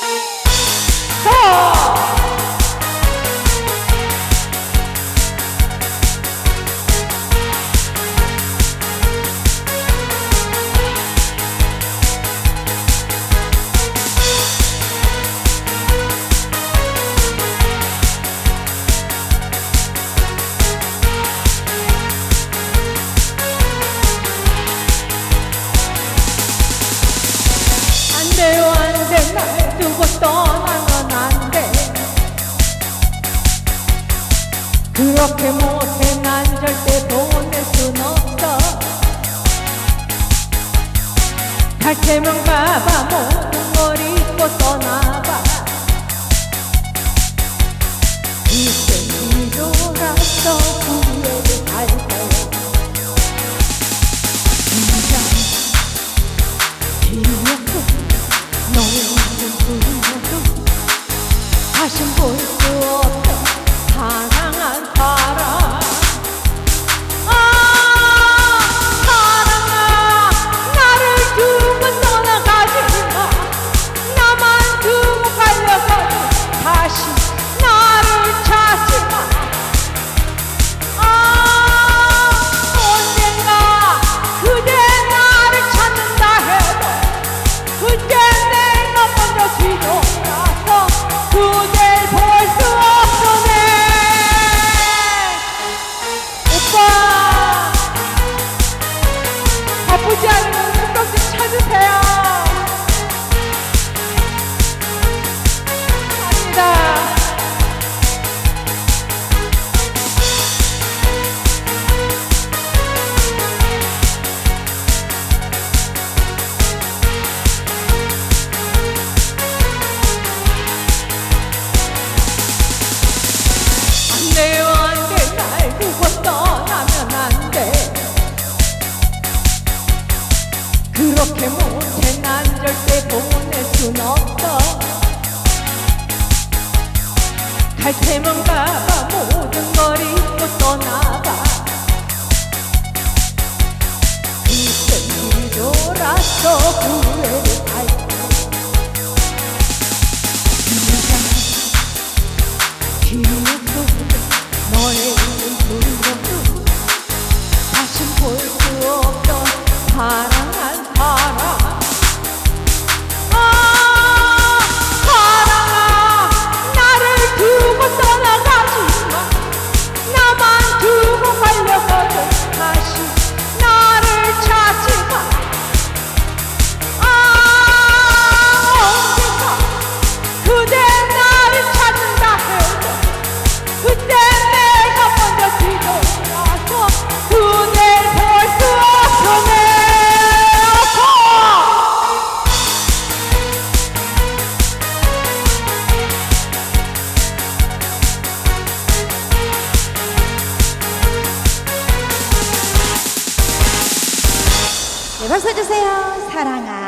Thank you. 그렇게 못해 난 절대 돈낼 순 없어. 탈채면 가봐 모든 걸 잊고 떠나봐. 이제 돌아서 후회를 할 거야 긴장 기억도 너의 모든 분노도 다신 보여 순 없어 갈채만 봐봐 모든 걸 네, 예박서 주세요. 사랑아.